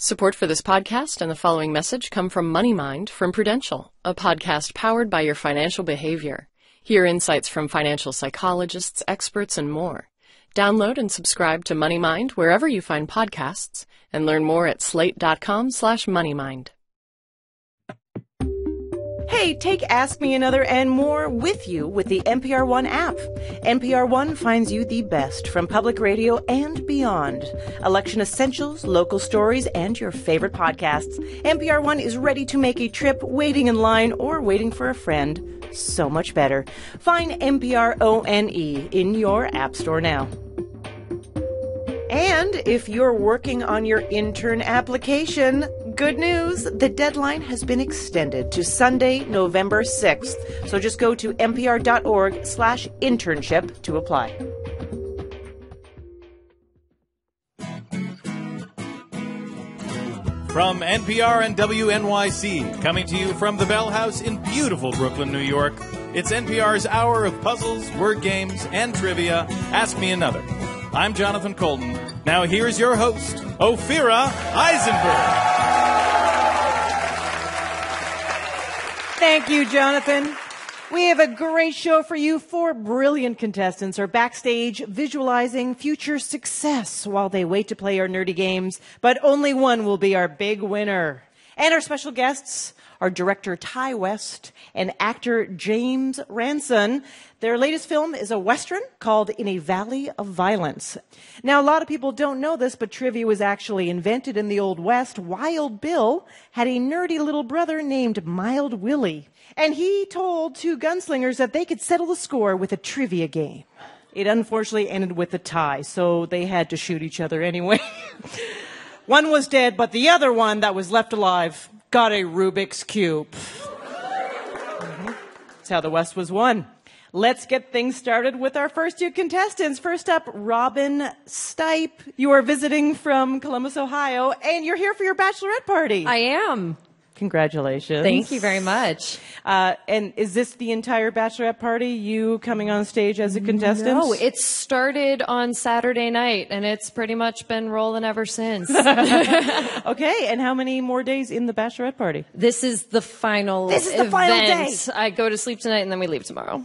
Support for this podcast and the following message come from MoneyMind from Prudential, a podcast powered by your financial behavior. Hear insights from financial psychologists, experts, and more. Download and subscribe to MoneyMind wherever you find podcasts and learn more at slate.com slash moneymind. Hey, take Ask Me Another and more with you with the NPR One app. NPR One finds you the best from public radio and beyond. Election essentials, local stories, and your favorite podcasts. NPR One is ready to make a trip, waiting in line, or waiting for a friend so much better. Find NPR ONE in your app store now. And if you're working on your intern application, good news, the deadline has been extended to Sunday, November 6th. So just go to npr.org slash internship to apply. From NPR and WNYC, coming to you from the Bell House in beautiful Brooklyn, New York, it's NPR's hour of puzzles, word games, and trivia. Ask Me Another. I'm Jonathan Coulton. Now here's your host, Ophira Eisenberg. Thank you, Jonathan. We have a great show for you. Four brilliant contestants are backstage visualizing future success while they wait to play our nerdy games, but only one will be our big winner. And our special guests are director Ti West and actor James Ransone. Their latest film is a Western called In a Valley of Violence. Now, a lot of people don't know this, but trivia was actually invented in the Old West. Wild Bill had a nerdy little brother named Mild Willie, and he told two gunslingers that they could settle the score with a trivia game. It unfortunately ended with a tie, so they had to shoot each other anyway. one was dead, but the other one that was left alive got a Rubik's Cube. Mm-hmm. That's how the West was won. Let's get things started with our first two contestants. First up, Robin Stipe. You are visiting from Columbus, Ohio, and you're here for your bachelorette party. I am. Congratulations. Thank you very much. Uh, and is this the entire bachelorette party? You coming on stage as a contestant? No, it started on Saturday night, and it's pretty much been rolling ever since. okay, and how many more days in the bachelorette party? this is the final. This is the event. final day. I go to sleep tonight, and then we leave tomorrow.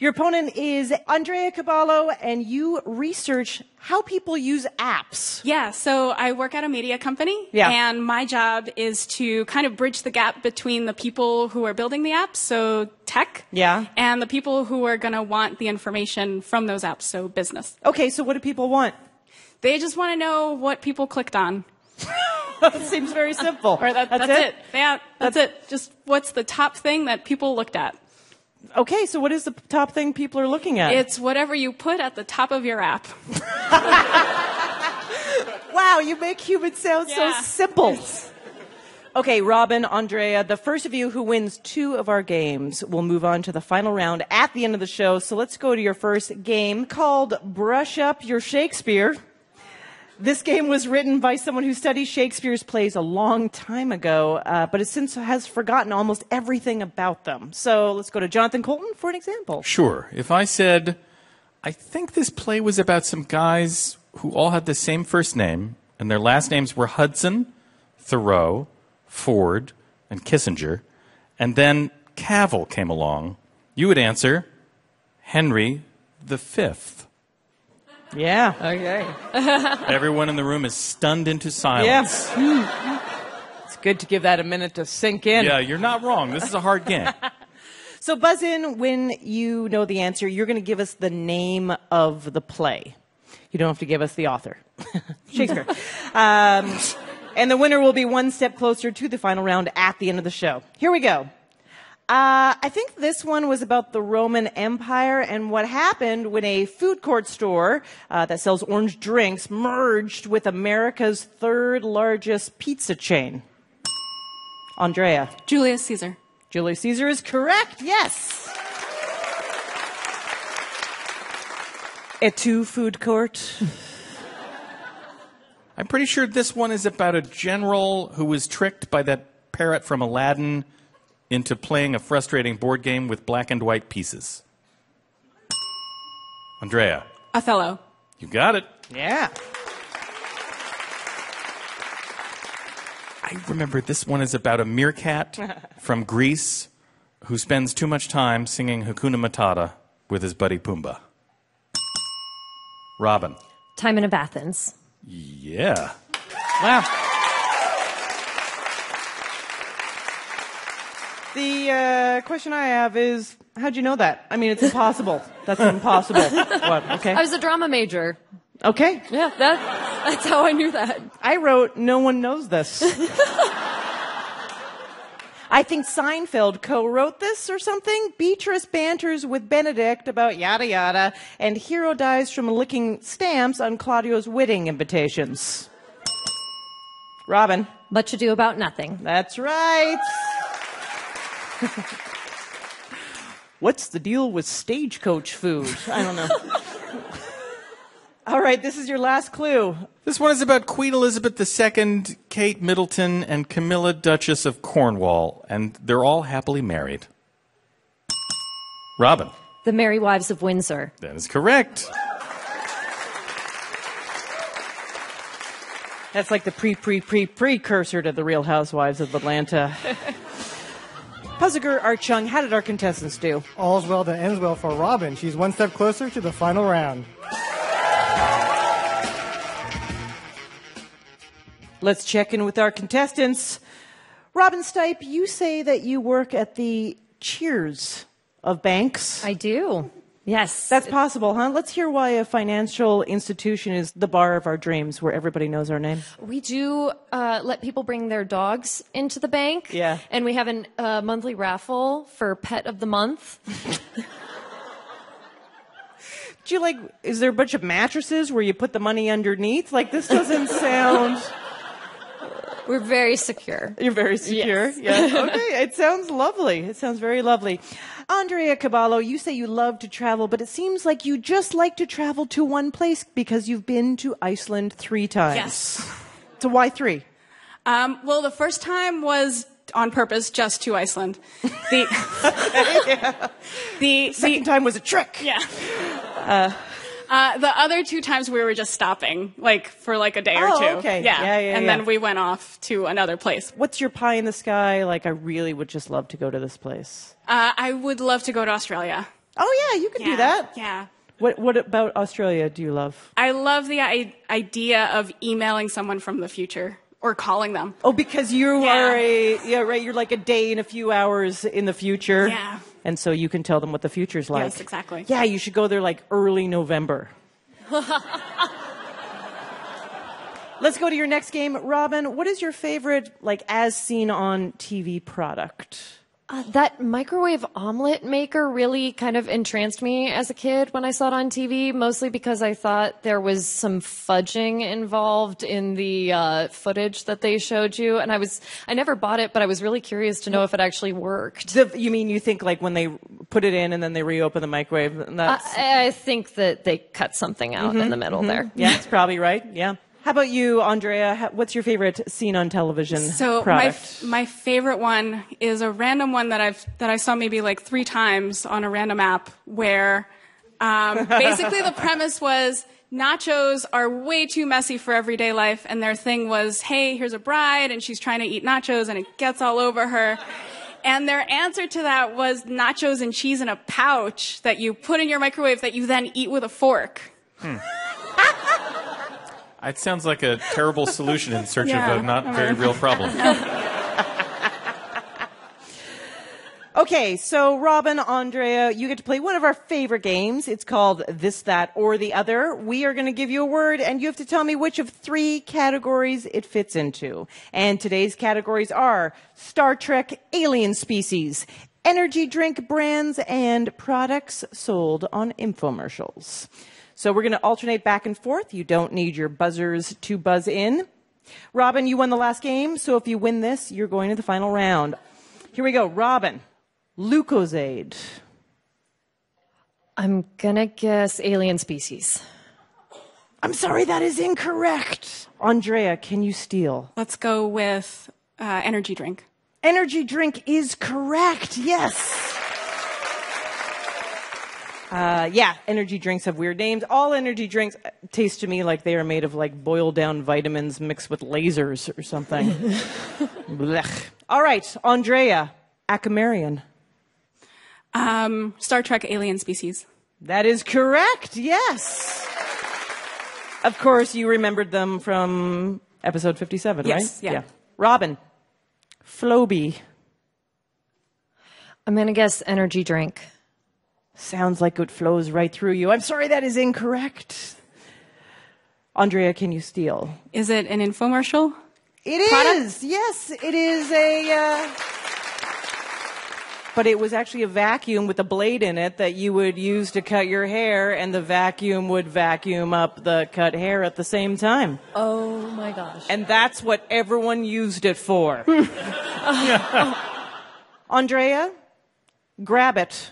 Your opponent is Andrea Caballo, and you research how people use apps. Yeah, so I work at a media company, Yeah. and my job is to kind of bridge the gap between the people who are building the apps, so tech, Yeah. and the people who are going to want the information from those apps, so business. Okay, so what do people want? They just want to know what people clicked on. That seems very simple. Or that, that's, it. Yeah, that's, it. Just what's the top thing that people looked at? Okay, so what is the top thing people are looking at? It's whatever you put at the top of your app. wow, you make human sound Yeah. so simple. Okay, Robin, Andrea, the first of you who wins two of our games will move on to the final round at the end of the show. So let's go to your first game called Brush Up Your Shakespeare. This game was written by someone who studied Shakespeare's plays a long time ago, uh, but has since has forgotten almost everything about them. So let's go to Jonathan Coulton for an example. Sure. If I said, I think this play was about some guys who all had the same first name, and their last names were Hudson, Thoreau, Ford, and Kissinger, and then Cavill came along, you would answer Henry the Fifth. Yeah. Okay. Everyone in the room is stunned into silence. Yes. it's good to give that a minute to sink in. Yeah, you're not wrong. This is a hard game. So buzz in when you know the answer. You're going to give us the name of the play. You don't have to give us the author. Shakespeare. um, and the winner will be one step closer to the final round at the end of the show. Here we go. Uh, I think this one was about the Roman Empire and what happened when a food court store uh, that sells orange drinks merged with America's third largest pizza chain. Andrea. Julius Caesar. Julius Caesar is correct, yes. Et tu food court. I'm pretty sure this one is about a general who was tricked by that parrot from Aladdin into playing a frustrating board game with black and white pieces. Andrea, Othello. you got it. Yeah. I remember this one is about a meerkat from Greece who spends too much time singing Hakuna Matata with his buddy Pumbaa. Robin. Timon of Athens. Yeah. Wow. The uh, question I have is, how'd you know that? I mean, it's impossible. That's impossible. what? Okay. I was a drama major. Okay. Yeah, that, that's how I knew that. I wrote, no one knows this. I think Seinfeld co-wrote this or something. Beatrice banters with Benedict about yada yada, and Hero dies from licking stamps on Claudio's wedding invitations. Robin. Much ado about nothing. That's right. What's the deal with stagecoach food? I don't know. All right, this is your last clue. This one is about Queen Elizabeth II, Kate Middleton, and Camilla, Duchess of Cornwall, and they're all happily married. Robin. The Merry Wives of Windsor. That is correct. That's like the pre pre pre precursor to the Real Housewives of Atlanta. Puzzle Guru Art Chung, how did our contestants do? All's well that ends well for Robin. She's one step closer to the final round. Let's check in with our contestants. Robin Stipe, you say that you work at the Cheers of banks. I do. Yes. That's possible, huh? Let's hear why a financial institution is the bar of our dreams where everybody knows our name. We do uh, let people bring their dogs into the bank. Yeah. And we have a uh, monthly raffle for Pet of the Month. Do you like, is there a bunch of mattresses where you put the money underneath? Like, this doesn't sound. We're very secure. You're very secure. Yes. Yeah. Okay. It sounds lovely. It sounds very lovely. Andrea Caballo, you say you love to travel, but it seems like you just like to travel to one place because you've been to Iceland three times. Yes. So why three? Um, well, the first time was on purpose, just to Iceland. The, the, Second the, time was a trick. yeah. Uh, the other two times we were just stopping, like for like a day or two. okay. Yeah. Yeah, yeah, and yeah. then we went off to another place. What's your pie in the sky? Like, I really would just love to go to this place. Uh, I would love to go to Australia. Oh yeah, you can do that. Yeah. What What about Australia? Do you love? I love the I- idea of emailing someone from the future or calling them. Oh, because you Yeah. are a yeah right. You're like a day and a few hours in the future. Yeah. And so you can tell them what the future's like. Yes, exactly. Yeah, you should go there like early November. Let's go to your next game, Robin. What is your favorite like as seen on TV product? Uh, that microwave omelet maker really kind of entranced me as a kid when I saw it on TV, mostly because I thought there was some fudging involved in the uh, footage that they showed you. And I was, I never bought it, but I was really curious to know if it actually worked. The, you mean you think like when they put it in and then they reopen the microwave? And that's, I, I think that they cut something out in the middle there. yeah, that's probably right. Yeah. How about you, Andrea? What's your favorite scene on television So my product? f- my favorite one is a random one that I've that I saw maybe like three times on a random app where um, basically the premise was nachos are way too messy for everyday life and their thing was hey here's a bride and she's trying to eat nachos and it gets all over her and their answer to that was nachos and cheese in a pouch that you put in your microwave that you then eat with a fork It sounds like a terrible solution in search Yeah. of a not very real problem. Okay, so Robin, Andrea, you get to play one of our favorite games. It's called This, That, or the Other. We are going to give you a word, and you have to tell me which of three categories it fits into. And today's categories are Star Trek alien species, energy drink brands, and products sold on infomercials. So we're going to alternate back and forth. You don't need your buzzers to buzz in. Robin, you won the last game, so if you win this, you're going to the final round. Here we go. Robin, Lucozade. I'm gonna guess alien species. I'm sorry, that is incorrect. Andrea, can you steal? let's go with uh, energy drink Energy drink is correct. Yes. Uh, yeah, energy drinks have weird names. All energy drinks taste to me like they are made of like boiled down vitamins mixed with lasers or something. Blech. All right, Andrea, Akamarian. Um, Star Trek alien species. That is correct, yes. Of course, you remembered them from episode 57, Yes, right? yeah. Robin, Flowbee. I'm gonna guess energy drink. Sounds like it flows right through you. I'm sorry, that is incorrect. Andrea, can you steal? Is it an infomercial? It is. Product? Yes, it is a. Uh, but it was actually a vacuum with a blade in it that you would use to cut your hair, and the vacuum would vacuum up the cut hair at the same time. Oh my gosh. And that's what everyone used it for. Andrea, grab it.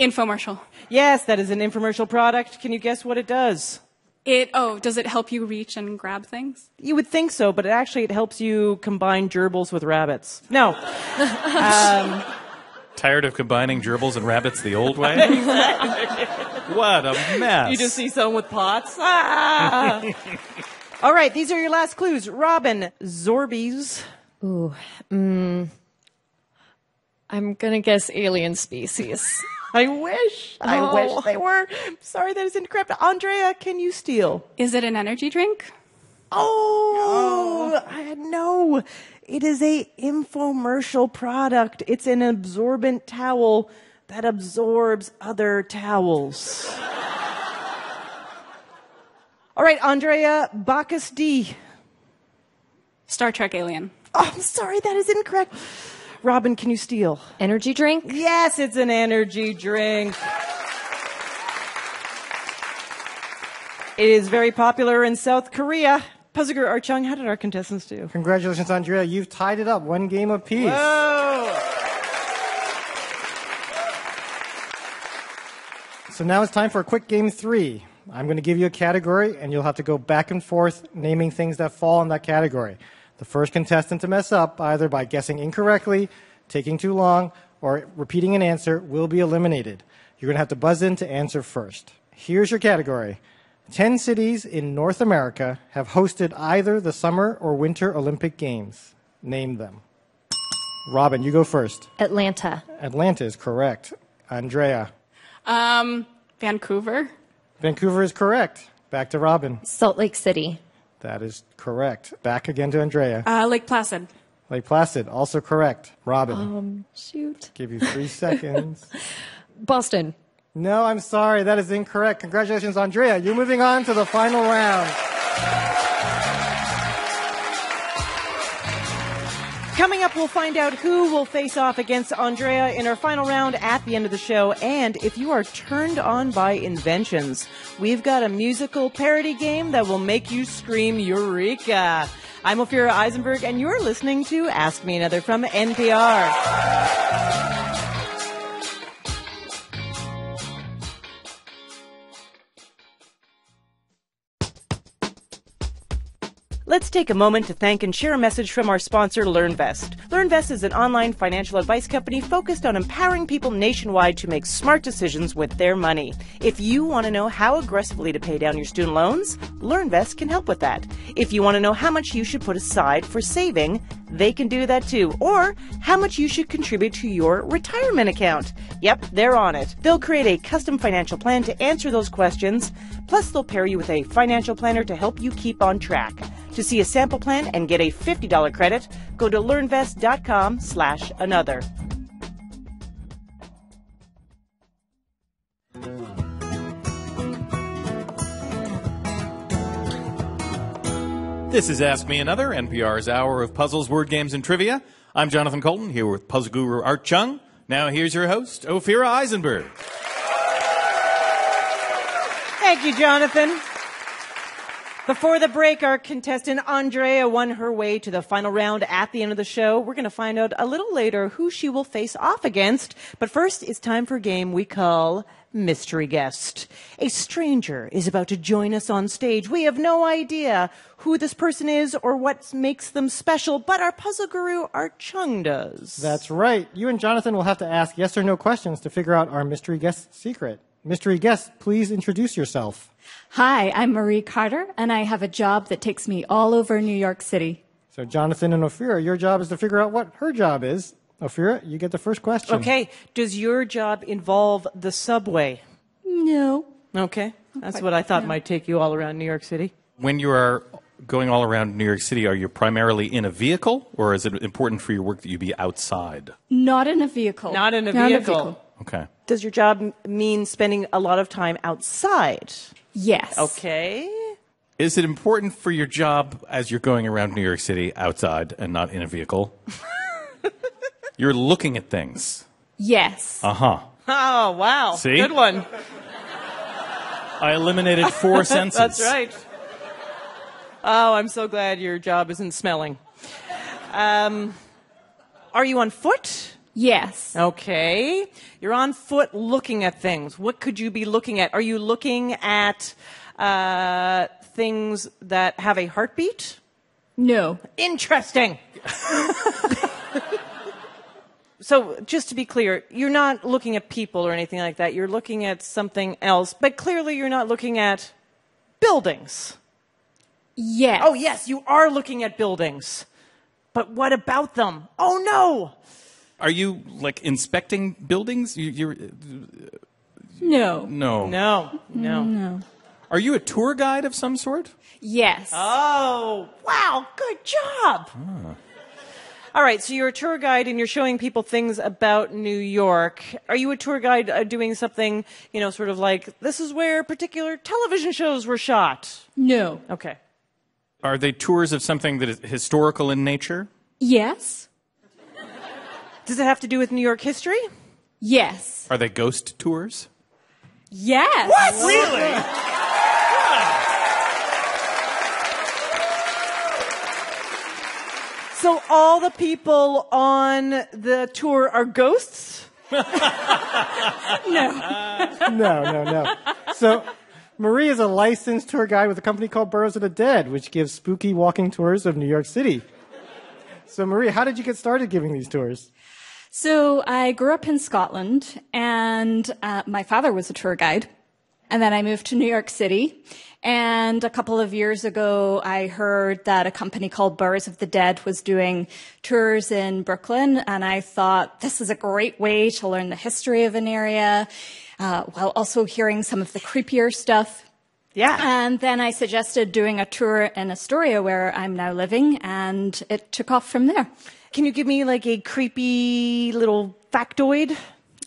Infomercial. Yes, that is an infomercial product. Can you guess what it does? It oh, does it help you reach and grab things? You would think so, but it actually it helps you combine gerbils with rabbits. No. Tired of combining gerbils and rabbits the old way? what a mess. You just see someone with pots. Ah! All right, these are your last clues. Robin, Zorbeez. Ooh. Mm, I'm gonna guess alien species. I wish. I Oh. wish they were. Sorry, that is incorrect. Andrea, can you steal? Is it an energy drink? Oh, I no. It is a infomercial product. It's an absorbent towel that absorbs other towels. All right, Andrea, Bacchus D. Star Trek alien. Oh, I'm sorry, that is incorrect. Robin, can you steal? energy drink? Yes, it's an energy drink. It is very popular in South Korea. Puziger Archung, how did our contestants do? Congratulations, Andrea. You've tied it up one game apiece. So now it's time for a quick game three. I'm going to give you a category, and you'll have to go back and forth naming things that fall in that category. The first contestant to mess up, either by guessing incorrectly, taking too long, or repeating an answer, will be eliminated. You're going to have to buzz in to answer first. Here's your category 10 cities in North America have hosted either the Summer or Winter Olympic Games. Name them. Robin, you go first. Atlanta. Atlanta is correct. Andrea. Um, Vancouver. Vancouver is correct. Back to Robin. Salt Lake City. That is correct. Back again to Andrea. Uh, Lake Placid. Lake Placid, also correct. Robin, Um, Shoot. give you three seconds. Boston. No, I'm sorry. That is incorrect. Congratulations, Andrea. You're moving on to the final round. Up, we'll find out who will face off against Andrea in our final round at the end of the show. And if you are turned on by inventions, we've got a musical parody game that will make you scream Eureka. I'm Ophira Eisenberg, and you're listening to Ask Me Another from NPR. Let's take a moment to thank and share a message from our sponsor, LearnVest. LearnVest is an online financial advice company focused on empowering people nationwide to make smart decisions with their money. If you want to know how aggressively to pay down your student loans, LearnVest can help with that. If you want to know how much you should put aside for saving, they can do that too. Or how much you should contribute to your retirement account. Yep, they're on it. They'll create a custom financial plan to answer those questions. Plus, they'll pair you with a financial planner to help you keep on track. To see a sample plan and get a $50 credit, go to learnvest.com slash another. This is Ask Me Another, NPR's hour of puzzles, word games, and trivia. I'm Jonathan Coulton here with puzzle guru Art Chung. Now here's your host, Ophira Eisenberg. Thank you, Jonathan. Before the break, our contestant Andrea won her way to the final round at the end of the show. We're going to find out a little later who she will face off against. But first, it's time for a game we call mystery guest. A stranger is about to join us on stage. We have no idea who this person is or what makes them special, but our puzzle guru, Art Chung, does. That's right. You and Jonathan will have to ask yes or no questions to figure out our mystery guest's secret. Mystery guest, please introduce yourself. Hi, I'm Marie Carter, and I have a job that takes me all over New York City. So, Jonathan and Ophira, your job is to figure out what her job is. Ophira, you get the first question. Okay, does your job involve the subway? No. Okay, that's what I thought might take you all around New York City. When you are going all around New York City, are you primarily in a vehicle, or is it important for your work that you be outside? Not in a vehicle. Not in a Not vehicle. Okay. Does your job mean spending a lot of time outside? Yes. Okay. Is it important for your job as you're going around New York City outside and not in a vehicle? you're looking at things. Yes. Uh huh. Oh, wow. See? Good one. I eliminated four senses. That's right. Oh, I'm so glad your job isn't smelling. Um, are you on foot? Yes. Okay. You're on foot looking at things. What could you be looking at? Are you looking at uh, things that have a heartbeat? No. Interesting. so, just to be clear, you're not looking at people or anything like that. You're looking at something else, but clearly you're not looking at buildings. Yes. Oh, yes, you are looking at buildings. But what about them? Oh, no. Are you like inspecting buildings? You, you're No. no. No, no. No. Are you a tour guide of some sort? Yes. Oh, wow, good job. All right, so you're a tour guide and you're showing people things about New York. Are you a tour guide uh, doing something, you know, sort of like this is where particular television shows were shot? no. Okay. Are they tours of something that is historical in nature? Yes. Does it have to do with New York history? Yes. Are they ghost tours? Yes. What? Really? So all the people on the tour are ghosts? No. No, no, no. So, Marie is a licensed tour guide with a company called Boroughs of the Dead, which gives spooky walking tours of New York City. So, Marie, how did you get started giving these tours? So I grew up in Scotland, and uh, my father was a tour guide. And then I moved to New York City. And a couple of years ago, I heard that a company called Boroughs of the Dead was doing tours in Brooklyn. And I thought this is a great way to learn the history of an area, uh, while also hearing some of the creepier stuff. Yeah. And then I suggested doing a tour in Astoria where I'm now living, and it took off from there. Can you give me like a creepy little factoid?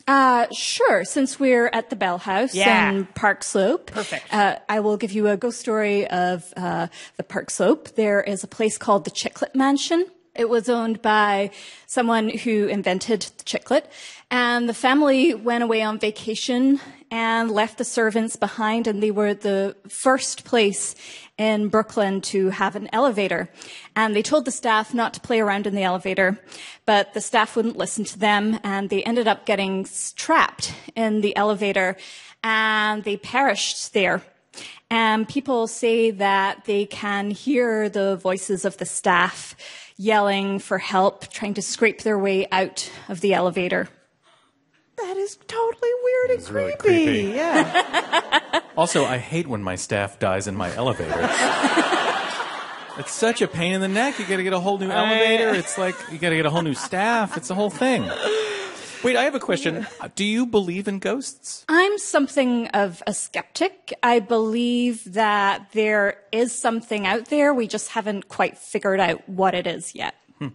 Uh, sure. Since we're at the Bell House Yeah. in Park Slope, Perfect. Uh, I will give you a ghost story of uh, the Park Slope. There is a place called the Chiclet Mansion. It was owned by someone who invented the chiclet, and the family went away on vacation and left the servants behind, and they were the first place in Brooklyn to have an elevator. And they told the staff not to play around in the elevator, but the staff wouldn't listen to them, and they ended up getting trapped in the elevator, and they perished there. And people say that they can hear the voices of the staff yelling for help, trying to scrape their way out of the elevator. That is totally weird and It's really creepy. creepy. Yeah. Also, I hate when my staff dies in my elevator. it's such a pain in the neck. You got to get a whole new elevator. It's like you got to get a whole new staff. It's a whole thing. Wait, I have a question. Do you believe in ghosts? I'm something of a skeptic. I believe that there is something out there. We just haven't quite figured out what it is yet. Hmm.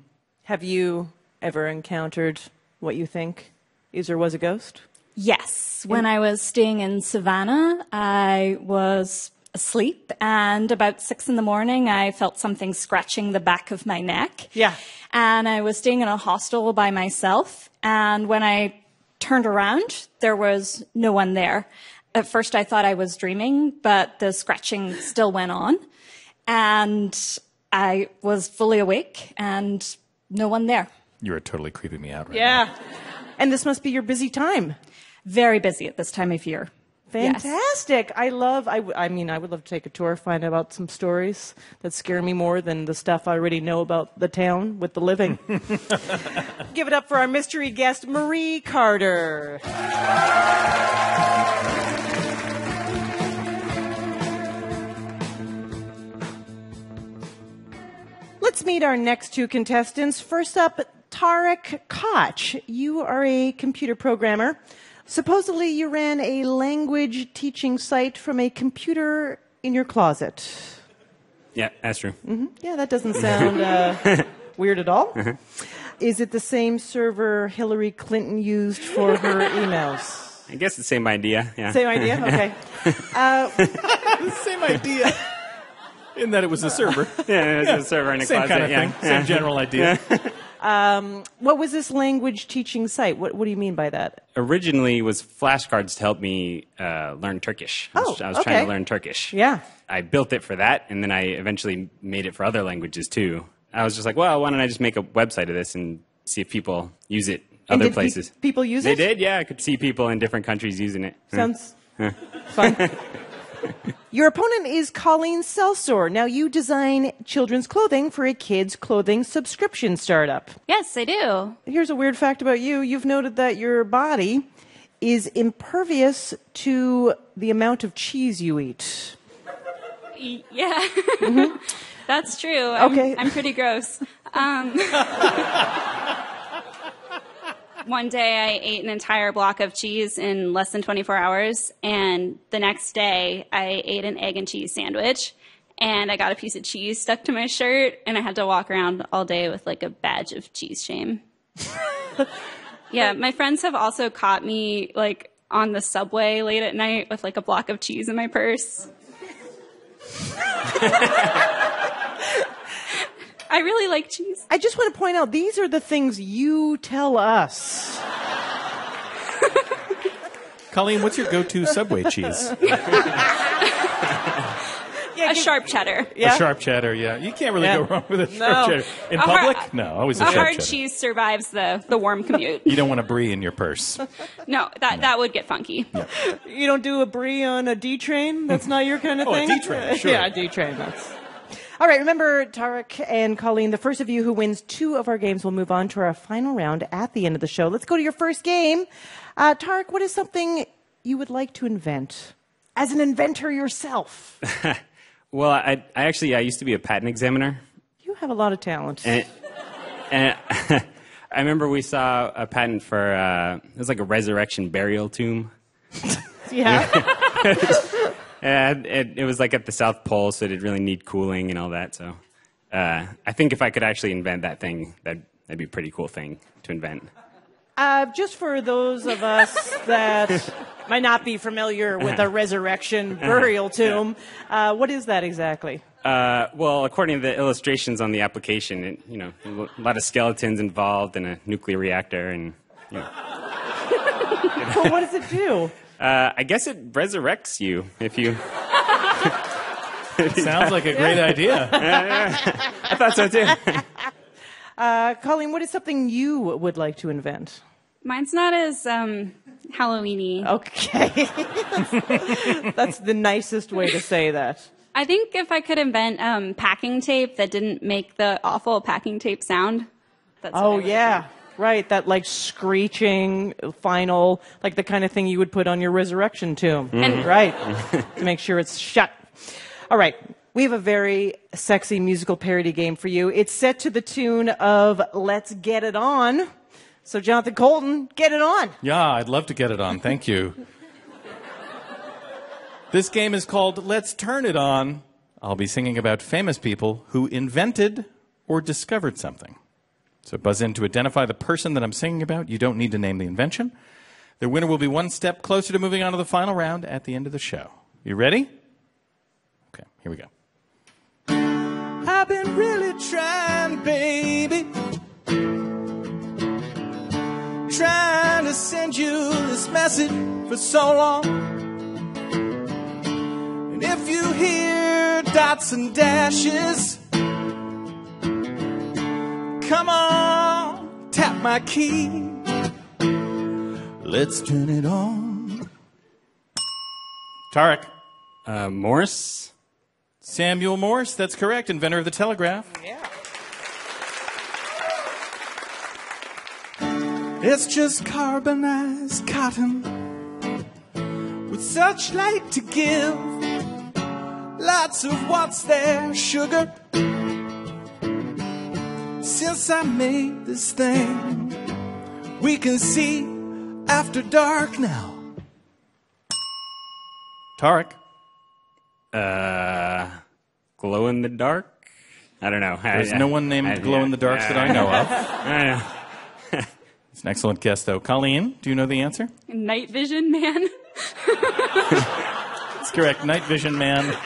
Have you ever encountered what you think is or was a ghost? Yes. When I was staying in Savannah, I was asleep and about six in the morning, I felt something scratching the back of my neck. Yeah. And I was staying in a hostel by myself. And when I turned around, there was no one there. At first, I thought I was dreaming, but the scratching still went on. And I was fully awake and no one there. You're totally creeping me out right Yeah. And this must be your busy time. very busy at this time of year. Yes. Fantastic. I love, I, w- I mean, I would love to take a tour, find out about some stories that scare me more than the stuff I already know about the town with the living. Give it up for our mystery guest, Marie Carter. Let's meet our next two contestants. First up, Tarek Koch. You are a computer programmer. Supposedly, you ran a language teaching site from a computer in your closet. Yeah, that's true. Yeah, that doesn't sound uh, weird at all. Is it the same server Hillary Clinton used for her emails? I guess the same idea. Yeah. Same idea? Okay. Same idea. In that it was a server. Yeah, it's a server in a Same closet. kind of yeah. thing. Same general idea. What was this language teaching site? What, what do you mean by that? Originally, it was flashcards to help me uh, learn Turkish. I was, Oh, I was trying to learn Turkish. Yeah. I built it for that, and then I eventually made it for other languages too. I was just like, well, why don't I just make a website of this and see if people use it other did pe- places? people use they it? did, yeah. I could see people in different countries using it. Sounds fun. Your opponent is Colleen Selsor. Now, you design children's clothing for a kids' clothing subscription startup. Yes, I do. Here's a weird fact about you you've noted that your body is impervious to the amount of cheese you eat. Yeah. That's true. I'm, Okay. I'm pretty gross. Um, one day I ate an entire block of cheese in less than 24 hours, and the next day I ate an egg and cheese sandwich, and I got a piece of cheese stuck to my shirt, and I had to walk around all day with like a badge of cheese shame. yeah, my friends have also caught me like on the subway late at night with like a block of cheese in my purse. I really like cheese. I just want to point out these are the things you tell us. Colleen, what's your go-to Subway cheese? A sharp cheddar. Yeah. A sharp cheddar, yeah. You can't really Yeah. go wrong with a sharp No. cheddar. In A hard- public? no, always a, A sharp hard cheddar. cheese survives the, the warm commute. You don't want a brie in your purse. No, that, that would get funky. You don't do a brie on a D train? That's not your kind of Oh, a thing? D-train, sure. yeah, a D train. That's. All right, remember, Tarek and Colleen, the first of you who wins two of our games will move on to our final round at the end of the show. Let's go to your first game. Uh, Tarek, what is something you would like to invent? As an inventor yourself, Well, I, I actually I used to be a patent examiner, you have a lot of talent. and and I remember we saw a patent for uh, it was like a resurrection burial tomb. yeah. And it, it was like at the South Pole, so it didn't really need cooling and all that. So uh, I think if I could actually invent that thing, that that'd be a pretty cool thing to invent. Uh, just for those of us that might not be familiar with a resurrection burial tomb, uh, what is that exactly? Uh, well, according to the illustrations on the application, it, you know, a lot of skeletons involved in a nuclear reactor, and you know, Well, what does it do? Uh, I guess it resurrects you if you. It sounds like a great idea. I thought so too. Uh, Colleen, what is something you would like to invent? Mine's not as um, Halloweeny. Okay. that's, that's the nicest way to say that. I think if I could invent um, packing tape that didn't make the awful packing tape sound. That's what I Oh, would yeah. Right. That like screeching final, like the kind of thing you would put on your resurrection tomb. And- Right. to make sure it's shut. All right. We have a very sexy musical parody game for you. It's set to the tune of Let's Get It On. So, Jonathan Coulton, get it on. Yeah, I'd love to get it on. Thank you. This game is called Let's Turn It On. I'll be singing about famous people who invented or discovered something. So buzz in to identify the person that I'm singing about. You don't need to name the invention. The winner will be one step closer to moving on to the final round at the end of the show. You ready? Okay, here we go. I've been really trying, baby. Trying to send you this message for so long. And if you hear dots and dashes, come on, tap my key. Let's turn it on. Tarek. Uh, Morse. Samuel Morse, that's correct, inventor of the telegraph. Yeah. It's just carbonized cotton with such light to give. Lots of what's there, sugar. Since I made this thing, we can see after dark now. Tarek. Uh, glow in the dark. I don't know. There's I- no one named I- Glow in the Darks that I know of. I know. It's an excellent guess, though. Colleen, do you know the answer? Night vision man. That's correct. Night Vision Man,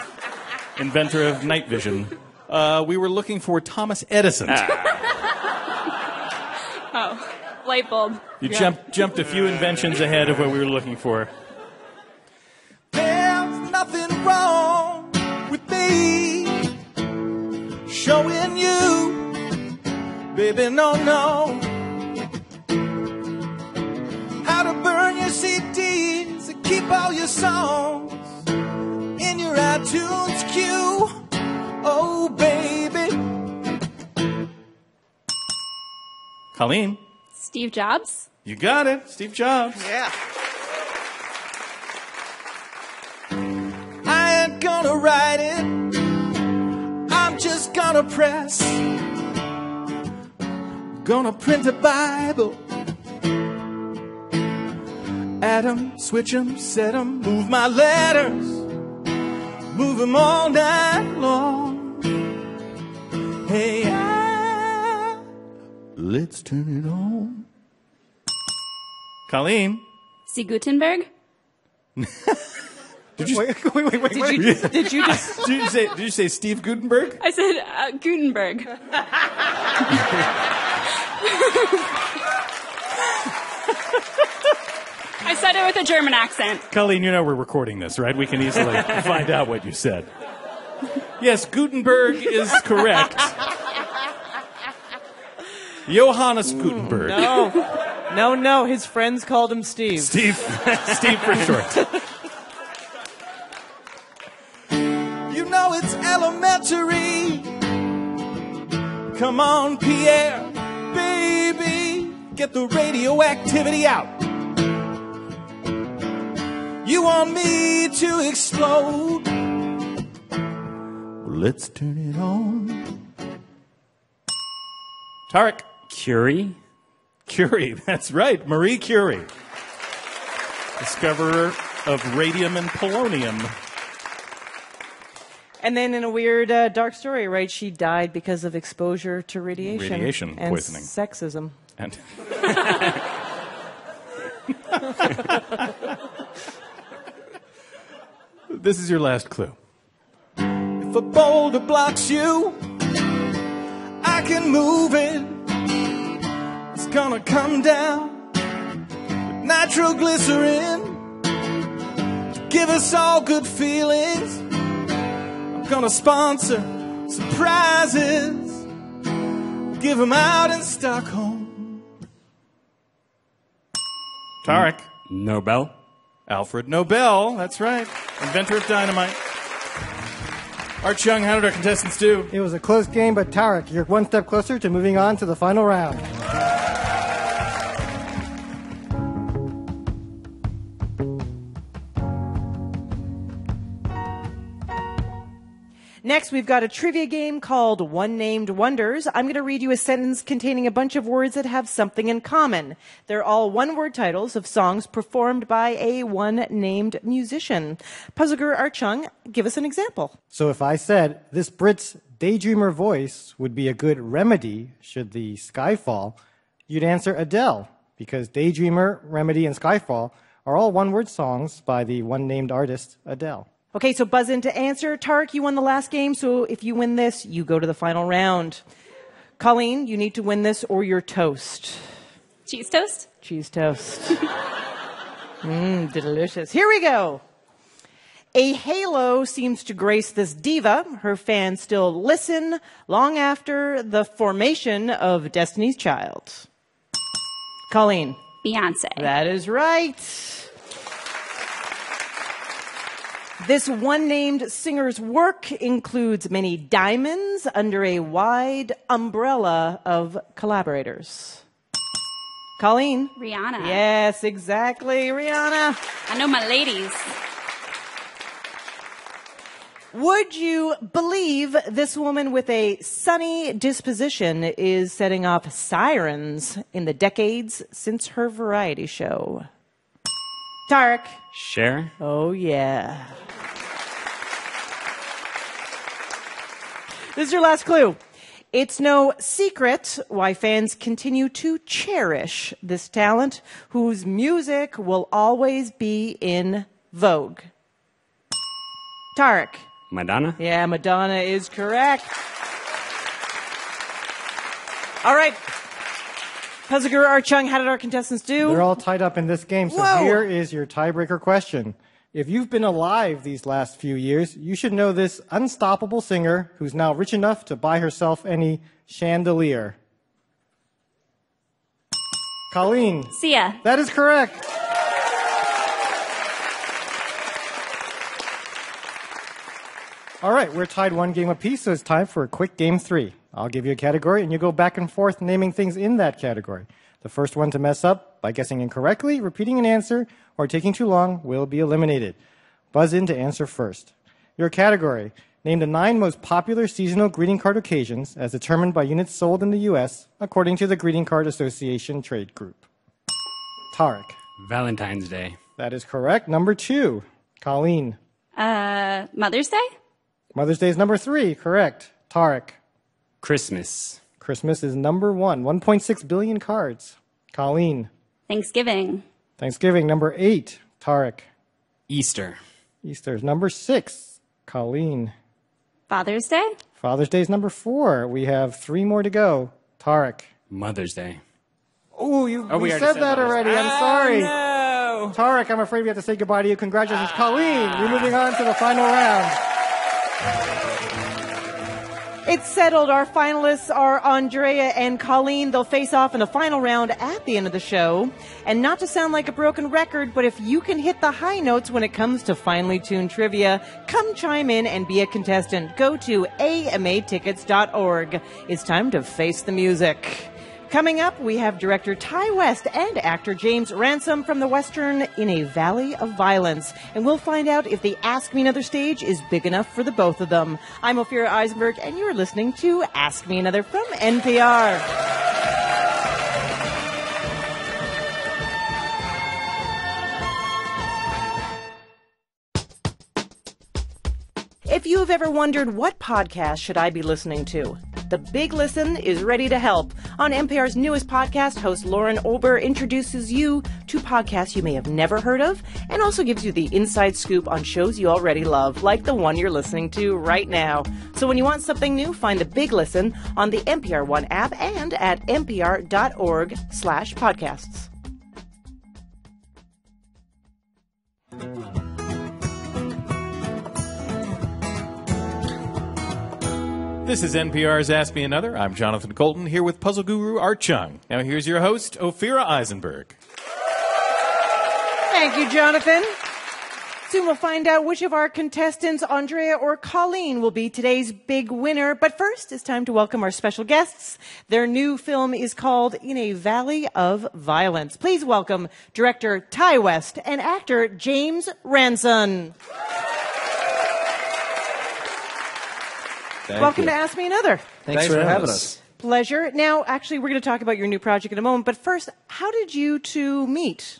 inventor of night vision. Uh, we were looking for Thomas Edison. oh, light bulb. You jumped jumped a few inventions ahead of what we were looking for. There's nothing wrong with me showing you, baby, no, no. How to burn your CDs and keep all your songs in your iTunes queue. Oh, baby. Colleen, Steve Jobs. you got it. Steve Jobs. Yeah. I ain't gonna write it. I'm just gonna press. Gonna print a Bible. Add 'em, switch 'em, set 'em, move my letters. Move 'em all night long. Hey, I, let's turn it on. Colleen, See Gutenberg. did you, Wait, wait, wait, wait. Did wait. you, did you just did you say did you say Steve Gutenberg? I said uh, Gutenberg. I said it with a German accent. Colleen, you know we're recording this, right? We can easily find out what you said. Yes, Gutenberg is correct. Johannes Gutenberg. No. No, no. His friends called him Steve. Steve, Steve for short. You know it's elementary. Come on, Pierre, baby, get the radioactivity out. You want me to explode? Well, let's turn it on. Tarek Curie. Curie, that's right, Marie Curie, discoverer of radium and polonium. And then in a weird uh, dark story, right? She died because of exposure to radiation. Radiation and poisoning. Sexism. And this is your last clue. If a boulder blocks you, I can move it. It's gonna come down with nitroglycerin to give us all good feelings. I'm gonna sponsor surprises, give them out in Stockholm. Tarek. Nobel. Alfred Nobel, that's right. Inventor of dynamite. Art Chung, how did our contestants do? It was a close game, but Tarek, you're one step closer to moving on to the final round. Next, we've got a trivia game called One Named Wonders. I'm going to read you a sentence containing a bunch of words that have something in common. They're all one word titles of songs performed by a one named musician. Puzzle Guru Art Chung, give us an example. So if I said this Brit's daydreamer voice would be a good remedy should the sky fall, you'd answer Adele, because Daydreamer, Remedy, and Skyfall are all one word songs by the one named artist Adele. Okay, so buzz in to answer. Tarek, you won the last game, so if you win this, you go to the final round. Colleen, you need to win this or you're toast. Cheese toast. Cheese toast. Mmm, delicious. Here we go. A halo seems to grace this diva. Her fans still listen long after the formation of Destiny's Child. Colleen. Beyonce. That is right. This one named singer's work includes many diamonds under a wide umbrella of collaborators. Colleen. Rihanna. Yes, exactly, Rihanna. I know my ladies. Would you believe this woman with a sunny disposition is setting off sirens in the decades since her variety show? Tarek. Cher? Oh, yeah. This is your last clue. It's no secret why fans continue to cherish this talent whose music will always be in vogue. Tarek. Madonna? Yeah, Madonna is correct. All right. Puzzle Guru Art Chung, how did our contestants do? They're all tied up in this game. So Whoa. here is your tiebreaker question. If you've been alive these last few years, you should know this unstoppable singer who's now rich enough to buy herself any chandelier. Colleen. Sia. That is correct. All right, we're tied one game apiece, so it's time for a quick game three. I'll give you a category, and you go back and forth naming things in that category. The first one to mess up by guessing incorrectly, repeating an answer, or taking too long will be eliminated. Buzz in to answer first. Your category name the nine most popular seasonal greeting card occasions as determined by units sold in the U.S. according to the Greeting Card Association Trade Group. Tarek. Valentine's Day. That is correct. Number two. Colleen. Uh, Mother's Day? Mother's Day is number three. Correct. Tarek. Christmas. Christmas is number one. 1.6 billion cards. Colleen. Thanksgiving. Thanksgiving, number eight. Tarek. Easter. Easter is number six. Colleen. Father's Day? Father's Day is number four. We have three more to go. Tarek. Mother's Day. Oh, you Oh, we we said, said that those. already. I'm Oh, sorry. no. Tarek, I'm afraid we have to say goodbye to you. Congratulations, Colleen. You're moving on to the final round. It's settled. Our finalists are Andrea and Colleen. They'll face off in the final round at the end of the show. And not to sound like a broken record, but if you can hit the high notes when it comes to finely tuned trivia, come chime in and be a contestant. Go to amatickets.org. It's time to face the music. Coming up, we have director Ti West and actor James Ransone from the Western In a Valley of Violence. And we'll find out if the Ask Me Another stage is big enough for the both of them. I'm Ophira Eisenberg, and you're listening to Ask Me Another from NPR. If you have ever wondered what podcast should I be listening to, The Big Listen is ready to help. On NPR's newest podcast, host Lauren Ober introduces you to podcasts you may have never heard of and also gives you the inside scoop on shows you already love, like the one you're listening to right now. So when you want something new, find The Big Listen on the NPR One app and at npr.org slash podcasts. This is NPR's Ask Me Another. I'm Jonathan Coulton here with puzzle guru Art Chung. Now here's your host, Ophira Eisenberg. Thank you, Jonathan. Soon we'll find out which of our contestants, Andrea or Colleen, will be today's big winner. But first, it's time to welcome our special guests. Their new film is called In a Valley of Violence. Please welcome director Ti West and actor James Ransone. Thank welcome you. to Ask Me Another. Thanks, for having us. Pleasure. Now, actually, we're going to talk about your new project in a moment. But first, how did you two meet?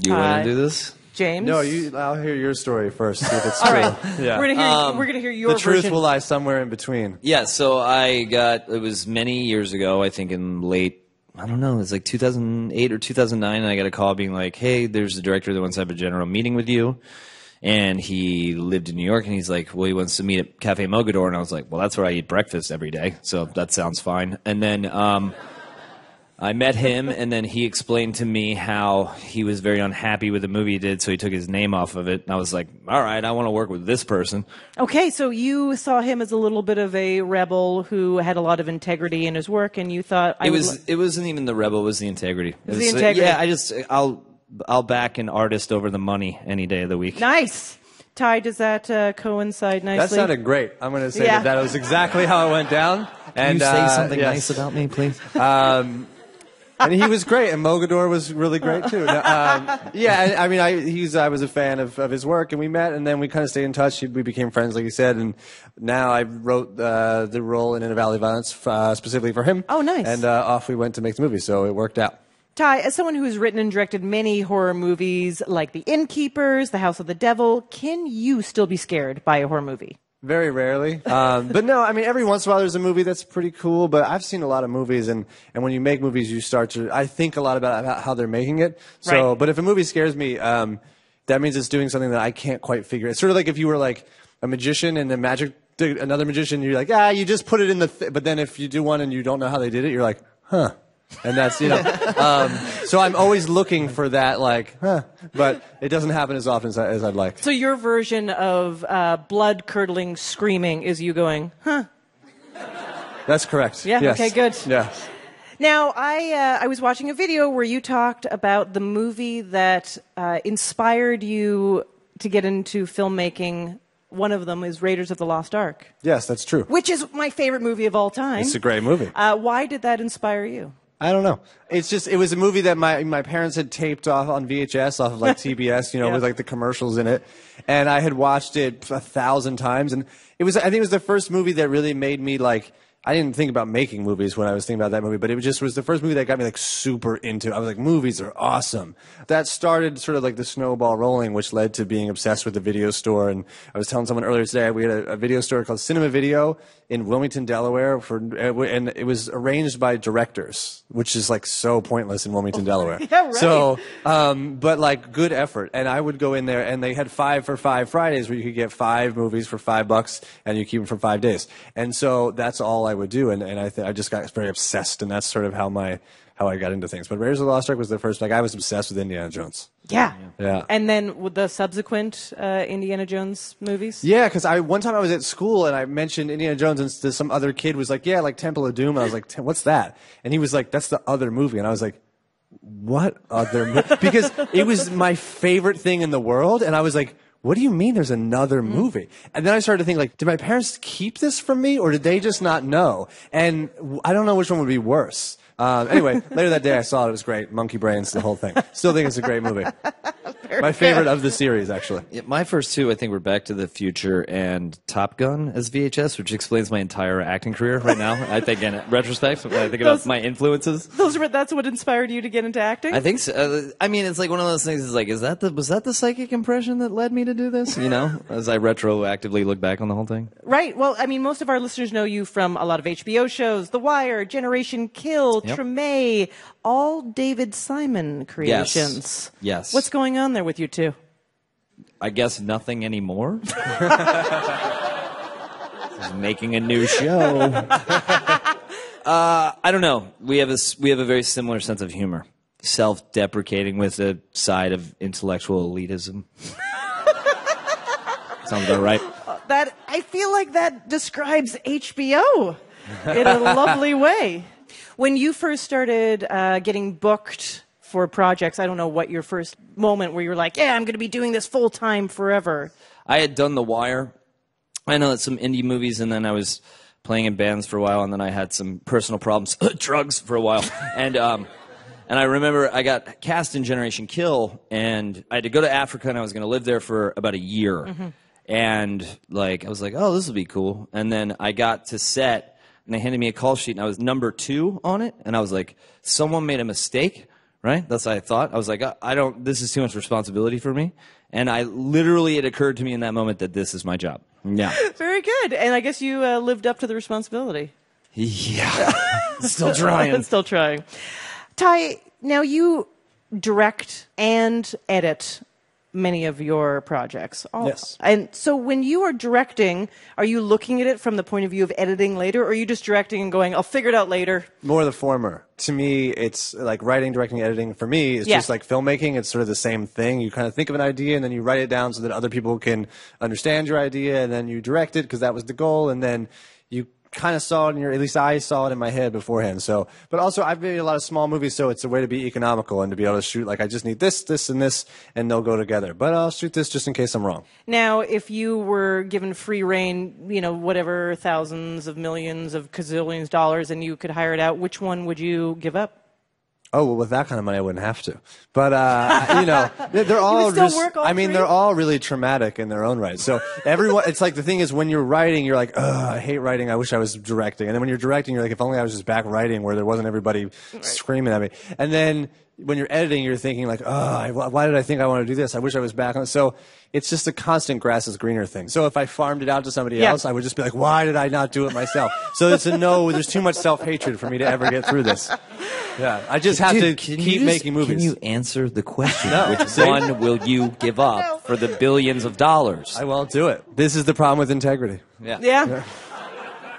You Hi. want to do this? James? No, you. I'll hear your story first. See if it's All true. right. Yeah. We're gonna hear- Um, we're gonna hear your The truth version. will lie somewhere in between. Yeah, so I got, it was many years ago, I think in late, I don't know, it was like 2008 or 2009, and I got a call being like, hey, there's a director that wants to have a general meeting with you. And he lived in New York, and he's like, well, he wants to meet at Cafe Mogador. And I was like, well, that's where I eat breakfast every day, so that sounds fine. And then, um, I met him, and then he explained to me how he was very unhappy with the movie he did, so he took his name off of it. And I was like, all right, I want to work with this person. Okay, so you saw him as a little bit of a rebel who had a lot of integrity in his work, and you thought I it would was li- it wasn't even the rebel; it was the integrity. It was the uh, integrity. yeah, I just I'll I'll back an artist over the money any day of the week. nice. Ti, does that uh, coincide nicely? That sounded great. I'm going to say Yeah. that that was exactly how it went down. Can and you say uh, something yes. nice about me, please? Um, and he was great, and Mogador was really great too. No, um, yeah, I, I mean, I he's I was a fan of, of his work, and we met, and then we kind of stayed in touch. We became friends, like you said, and now I wrote uh, the role in In a Valley of Violence uh, specifically for him. Oh, nice. And uh, off we went to make the movie, so it worked out. Ti, as someone who has written and directed many horror movies like The Innkeepers, The House of the Devil, can you still be scared by a horror movie? Very rarely. Um, but no, I mean, every once in a while there's a movie that's pretty cool, but I've seen a lot of movies and, and when you make movies, you start to, I think a lot about, about how they're making it. So, Right. but if a movie scares me, um, that means it's doing something that I can't quite figure. It's sort of like if you were like a magician and the magic, another magician, you're like, ah, you just put it in the, th-. but then if you do one and you don't know how they did it, you're like, huh. And that's, you know, um, so I'm always looking for that, like, huh, but it doesn't happen as often as, I, as I'd like. So your version of uh, blood curdling screaming is you going, huh? That's correct. Yeah, Yes. okay, good. Yeah. Now, I uh, I was watching a video where you talked about the movie that uh, inspired you to get into filmmaking. One of them is Raiders of the Lost Ark, Yes, that's true. which is my favorite movie of all time. It's a great movie. Uh, why did that inspire you? I don't know. It's just it was a movie that my my parents had taped off on VHS off of like TBS, you know, Yeah. with like the commercials in it, and I had watched it a thousand times, and it was I think it was the first movie that really made me like. I didn't think about making movies when I was thinking about that movie, but it was just was the first movie that got me like super into. it. I was like, movies are awesome. That started sort of like the snowball rolling, which led to being obsessed with the video store. And I was telling someone earlier today, we had a, a video store called Cinema Video in Wilmington, Delaware, for and it was arranged by directors, which is like so pointless in Wilmington, Delaware. Yeah, right. So, um, but like good effort. And I would go in there, and they had five for five Fridays where you could get five movies for five bucks, and you keep them for five days. And so that's all I would do. And, and I th- I just got very obsessed, and that's sort of how my how I got into things. But Raiders of the Lost Ark was the first. Like I was obsessed with Indiana Jones. Yeah. Yeah. And then with the subsequent uh, Indiana Jones movies? Yeah, because I one time I was at school and I mentioned Indiana Jones and some other kid was like, "Yeah, like Temple of Doom." And I was like, "What's that?" And he was like, "That's the other movie." And I was like, "What other movie?" because it was my favorite thing in the world, and I was like. What do you mean there's another mm. movie? And then I started to think like, did my parents keep this from me or did they just not know? And I don't know which one would be worse. Um, anyway, later that day I saw it. It was great. Monkey Brains, the whole thing. Still think it's a great movie. My favorite of the series, actually. Yeah, my first two, I think, were Back to the Future and Top Gun as VHS, which explains my entire acting career right now. I think in retrospect, when I think about my influences. Those were, that's what inspired you to get into acting? I think so. Uh, I mean, it's like one of those things. Is like, is that the was that the psychic impression that led me to do this? You know, as I retroactively look back on the whole thing. Right. Well, I mean, most of our listeners know you from a lot of HBO shows, The Wire, Generation Kill, Yep. Treme, all David Simon creations. Yes. yes. What's going on there with you two? I guess nothing anymore. Making a new show. uh, I don't know. We have a we have a very similar sense of humor, self-deprecating with a side of intellectual elitism. Sounds about right. That I feel like that describes HBO in a lovely way. When you first started uh, getting booked for projects, I don't know what your first moment where you were like, "Yeah, I'm going to be doing this full time forever." I had done The Wire. I know that some indie movies, and then I was playing in bands for a while, and then I had some personal problems, drugs for a while, and um, and I remember I got cast in Generation Kill, and I had to go to Africa, and I was going to live there for about a year, and like I was like, oh, this will be cool, and then I got to set. And they handed me a call sheet, and I was number two on it. And I was like, someone made a mistake, right? That's what I thought. I was like, I, I don't, this is too much responsibility for me. And I literally, it occurred to me in that moment that this is my job. Yeah. Very good, and I guess you uh, lived up to the responsibility. Yeah. Still trying. Still trying. Ti, now you direct and edit many of your projects. All- Yes. And so when you are directing, are you looking at it from the point of view of editing later, or are you just directing and going, I'll figure it out later? More the former. To me, it's like writing, directing, editing. For me, it's Yeah. just like filmmaking. It's sort of the same thing. You kind of think of an idea and then you write it down so that other people can understand your idea, and then you direct it because that was the goal, and then kind of saw it in your. At least I saw it in my head beforehand. So, but also I've made a lot of small movies, so it's a way to be economical and to be able to shoot like I just need this, this, and this, and they'll go together. But I'll shoot this just in case I'm wrong. Now, if you were given free reign, you know, whatever thousands of millions of gazillions dollars, and you could hire it out, which one would you give up? Oh well, with that kind of money, I wouldn't have to. But uh, you know, they're, all just. work all I mean, three? they're all really traumatic in their own right. So everyone, it's like the thing is when you're writing, you're like, Ugh, I hate writing. I wish I was directing. And then when you're directing, you're like, if only I was just back writing where there wasn't everybody screaming at me. And then when you're editing, you're thinking like, oh, why did I think I want to do this? I wish I was back on. So it's just a constant grass is greener thing. So if I farmed it out to somebody Yeah. else, I would just be like, why did I not do it myself? So it's a no. There's too much self hatred for me to ever get through this. Yeah, I just have Dude, to keep just- making movies. Can you answer the question? No. Which See? one will you give up for the billions of dollars? I won't do it. This is the problem with integrity. Yeah. Yeah.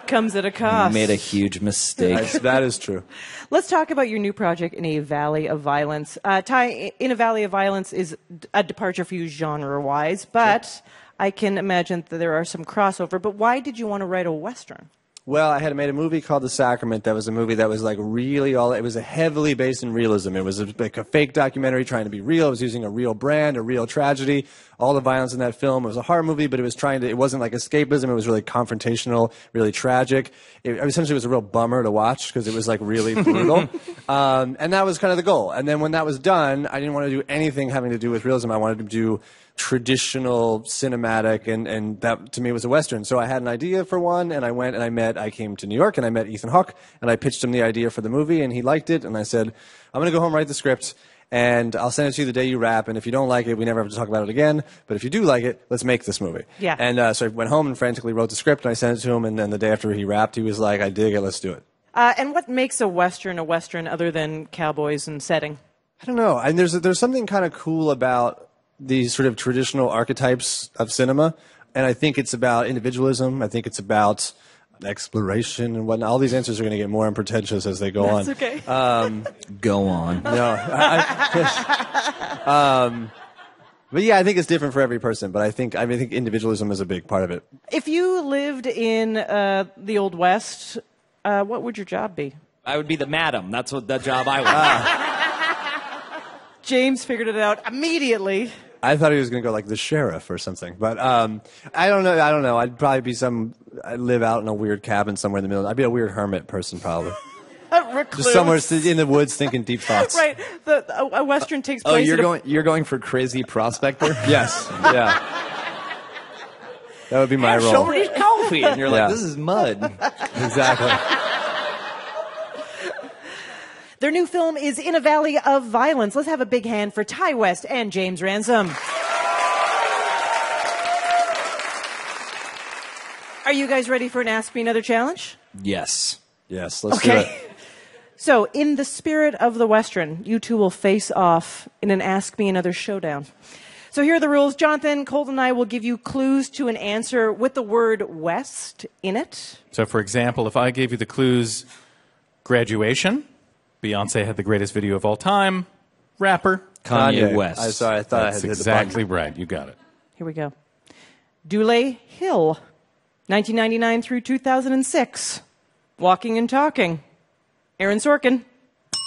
Comes at a You cost. made a huge mistake. That's- that is true. Let's talk about your new project, In a Valley of Violence. Uh, Ti, In a Valley of Violence is a departure for you genre wise, but I can imagine that there are some crossover. But why did you want to write a Western? Well, I had made a movie called The Sacrament. That was a movie that was like really all. It was a heavily based in realism. It was a, like a fake documentary trying to be real. It was using a real brand, a real tragedy. All the violence in that film. It was a horror movie, but it was trying to. It wasn't like escapism. It was really confrontational, really tragic. It, essentially, it was a real bummer to watch because it was like really brutal. um, and that was kind of the goal. And then when that was done, I didn't want to do anything having to do with realism. I wanted to do traditional cinematic and, and that to me was a western so i had an idea for one and i went and i met i came to new york and i met ethan hawke and i pitched him the idea for the movie and he liked it and i said i'm going to go home write the script and i'll send it to you the day you wrap and if you don't like it we never have to talk about it again but if you do like it let's make this movie Yeah. and uh, so i went home and frantically wrote the script and i sent it to him and then the day after he wrapped he was like i dig it let's do it Uh, and what makes a Western a Western other than cowboys and setting? I don't know. And there's there's something kind of cool about these sort of traditional archetypes of cinema, and I think it's about individualism. I think it's about exploration and whatnot. All these answers are going to get more unpretentious as they go on. That's okay. Um, Go on. no, I, I- um, but yeah, I think it's different for every person. But I think I, mean, I think individualism is a big part of it. If you lived in uh, the Old West, uh, what would your job be? I would be the madam. That's what the job I want. James figured it out immediately. I thought he was going to go like the sheriff or something, but um, I don't know. I don't know. I'd probably be some. I'd live out in a weird cabin somewhere in the middle. I'd be a weird hermit person, probably. Just somewhere in the woods thinking deep thoughts. Right. The, a, a Western takes Oh, you're at a- going. You're going for crazy prospector. Yes. Yeah. That would be my role. Somebody's coffee, and you're like, Yeah. this is mud. Exactly. Their new film is In a Valley of Violence. Let's have a big hand for Ti West and James Ransone. Are you guys ready for an Ask Me Another challenge? yes. Yes. Let's do it. Okay. So, in the spirit of the Western, you two will face off in an Ask Me Another showdown. So, here are the rules. Jonathan, Coulton, and I will give you clues to an answer with the word West in it. So, for example, if I gave you the clues graduation, Beyonce had the greatest video of all time, rapper, Kanye, Kanye. West. I sorry. I thought That's I had hit exactly right. You got it. Here we go. Dule Hill, 1999 through 2006. Walking and Talking. Aaron Sorkin. the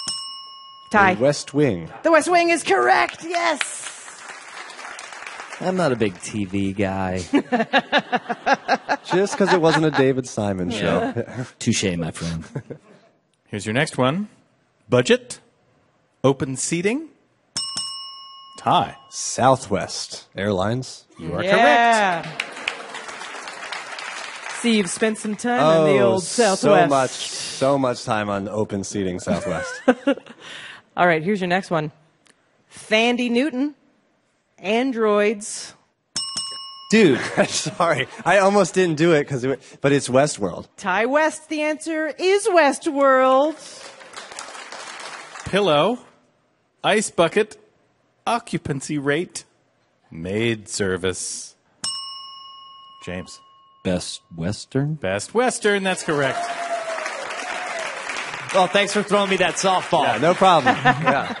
Ti. button. West Wing. The West Wing is correct. Yes. I'm not a big TV guy. Just because it wasn't a David Simon show. Touche, my friend. Here's your next one budget, open seating, tie. Southwest Airlines. You are yeah. See, you've spent some time on the oh, old Southwest. Oh, so much, so much time on open seating Southwest. All right, here's your next one. Thandie Newton. Androids. Dude, sorry, I almost didn't do it because, it, but it's Westworld. Ti West, the answer is Westworld. Pillow, ice bucket, occupancy rate. Maid service. James. Best Western? Best Western, that's correct. Well, thanks for throwing me that softball. Yeah, no problem. yeah.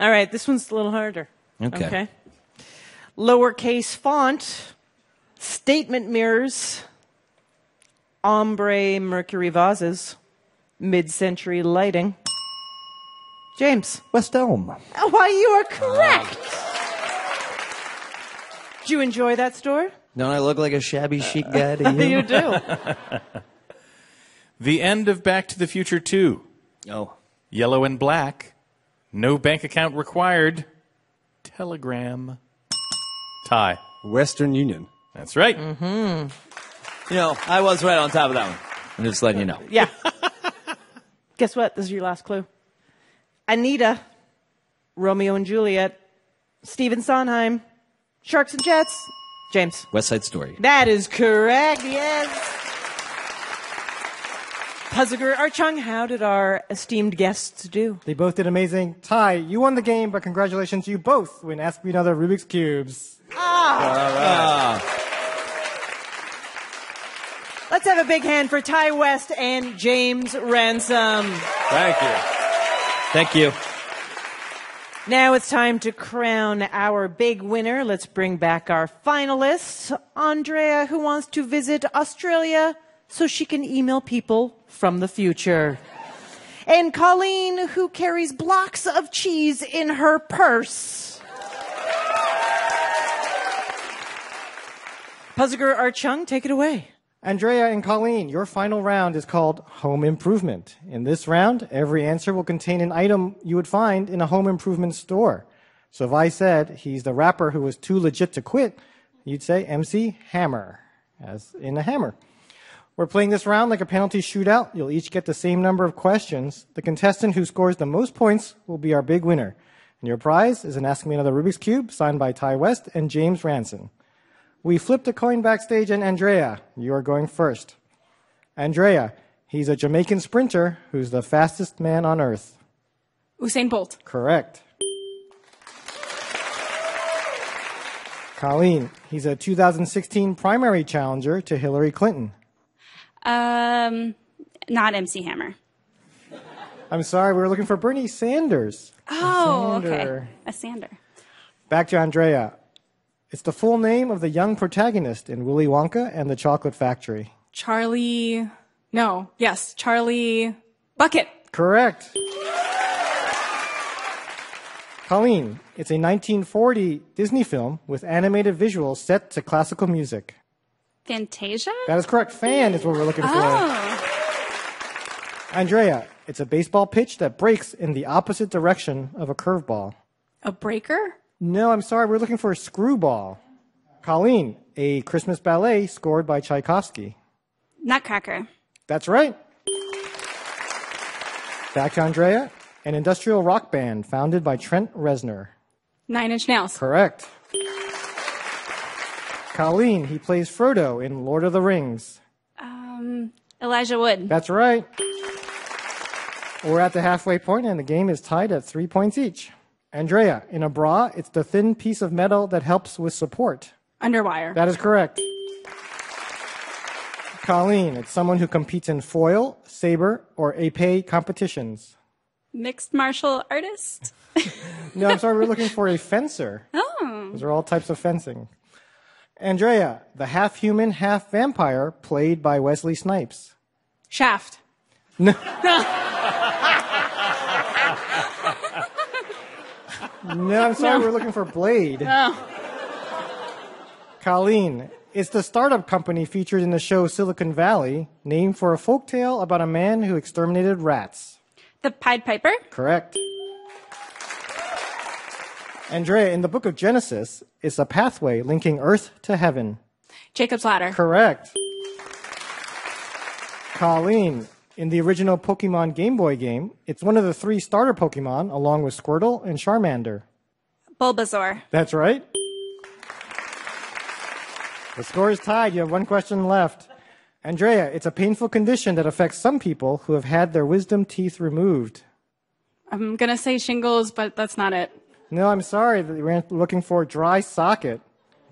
All right, this one's a little harder. Okay. Lowercase font, statement mirrors, ombre mercury vases, mid century lighting. James. West Elm. Oh, Why, you are correct. Did you enjoy that store? Don't I look like a shabby chic guy to you? you do. The end of Back to the Future 2. Oh. Yellow and black. No bank account required. Telegram. Tie. Western Union. That's right. Mm-hmm. You know, I was right on top of that one. I'm just letting you know. Yeah. Guess what? This is your last clue. Anita, Romeo and Juliet, Stephen Sondheim, Sharks and Jets, James. West Side Story. That is correct, yes. Puzzle Guru Art Chung, how did our esteemed guests do? They both did amazing. Ti, you won the game, but congratulations, you both win Ask Me Another Rubik's Cubes. Ah! All right. Let's have a big hand for Ti West and James Ransone. Thank you. Thank you. Now it's time to crown our big winner. Let's bring back our finalists. Andrea, who wants to visit Australia so she can email people from the future. And Colleen, who carries blocks of cheese in her purse. Puzzle Guru Art Chung, take it away. Andrea and Colleen, your final round is called Home Improvement. In this round, every answer will contain an item you would find in a home improvement store. So if I said he's the rapper who was too legit to quit, you'd say MC Hammer, as in a hammer. We're playing this round like a penalty shootout. You'll each get the same number of questions. The contestant who scores the most points will be our big winner. And your prize is an Ask Me Another Rubik's Cube signed by Ti West and James Ransone. We flipped a coin backstage, and Andrea, you are going first. Andrea, he's a Jamaican sprinter who's the fastest man on earth. Usain Bolt. Correct. Colleen, he's a 2016 primary challenger to Hillary Clinton. Um, not MC Hammer. I'm sorry, we were looking for Bernie Sanders. Oh, Sander. okay. A sander. Back to Andrea. It's the full name of the young protagonist in Willy Wonka and the Chocolate Factory. Charlie. No. Yes. Charlie Bucket. Correct. Colleen, it's a 1940 Disney film with animated visuals set to classical music. Fantasia? That is correct. Fan is what we're looking for. Oh. Andrea, it's a baseball pitch that breaks in the opposite direction of a curveball. A breaker? No, I'm sorry, we're looking for a screwball. Colleen, a Christmas ballet scored by Tchaikovsky. Nutcracker. That's right. Back to Andrea, an industrial rock band founded by Trent Reznor. Nine Inch Nails. Correct. Colleen, he plays Frodo in Lord of the Rings. Um, Elijah Wood. That's right. We're at the halfway point, and the game is tied at three points each. Andrea, in a bra, it's the thin piece of metal that helps with support. Underwire. That is correct. Colleen, it's someone who competes in foil, saber, or épée competitions. Mixed martial artist. No, I'm sorry, we're looking for a fencer. Oh. Those are all types of fencing. Andrea, the half human, half vampire, played by Wesley Snipes. Shaft. No. No, I'm sorry, No. we're looking for Blade. Oh. Colleen, it's the startup company featured in the show Silicon Valley, named for a folktale about a man who exterminated rats. The Pied Piper. Correct. Andrea, in the book of Genesis, it's a pathway linking earth to heaven. Jacob's Ladder. Correct. Colleen, in the original Pokemon Game Boy game, it's one of the three starter Pokemon, along with Squirtle and Charmander. Bulbasaur. That's right. The score is tied. You have one question left. Andrea, it's a painful condition that affects some people who have had their wisdom teeth removed. I'm gonna say shingles, but that's not it. No, I'm sorry. We're looking for dry socket.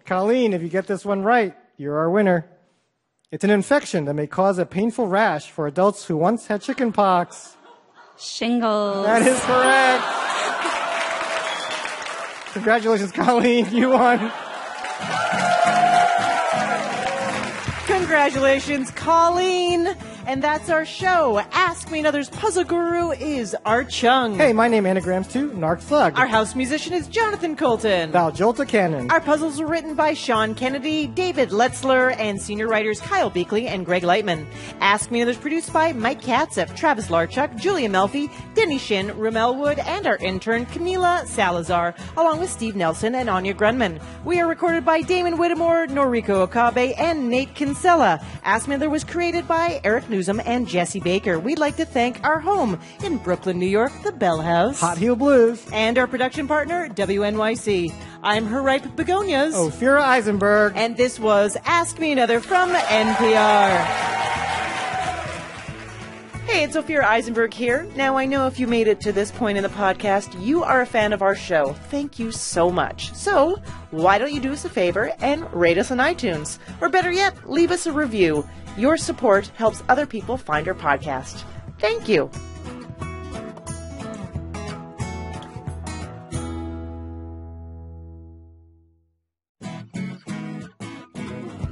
Colleen, if you get this one right, you're our winner. It's an infection that may cause a painful rash for adults who once had chicken pox. Shingles. That is correct. Congratulations, Colleen. You won. Congratulations, Colleen. And that's our show. Ask Me Another's puzzle guru is Art Chung. Hey, my name anagrams to Narc Slug. Our house musician is Jonathan Coulton. Val Jolta Cannon. Our puzzles were written by Sean Kennedy, David Letzler, and senior writers Kyle Beakley and Greg Lightman. Ask Me Another's produced by Mike Katzef, Travis Larchuk, Julia Melfi, Denny Shin, Rommel Wood, and our intern Camila Salazar, along with Steve Nelson and Anya Grunman. We are recorded by Damon Whittemore, Noriko Okabe, and Nate Kinsella. Ask Me Another was created by Eric Nuzum and Jesse Baker. We'd like to thank our home in Brooklyn, New York, the Bell House. Hot Heel Blues. And our production partner, WNYC. I'm her ripe begonias. Ophira Eisenberg. And this was Ask Me Another from NPR. Hey, it's Ophira Eisenberg here. Now, I know if you made it to this point in the podcast, you are a fan of our show. Thank you so much. So, why don't you do us a favor and rate us on iTunes? Or better yet, leave us a review. Your support helps other people find our podcast. Thank you.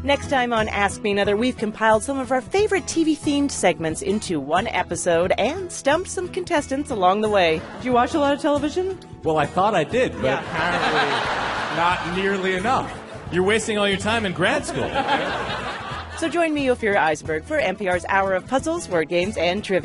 Next time on Ask Me Another, we've compiled some of our favorite TV themed segments into one episode and stumped some contestants along the way. Do you watch a lot of television? Well, I thought I did, but apparently not nearly enough. You're wasting all your time in grad school. So join me, Ophira Eisberg, for NPR's Hour of Puzzles, Word Games, and Trivia.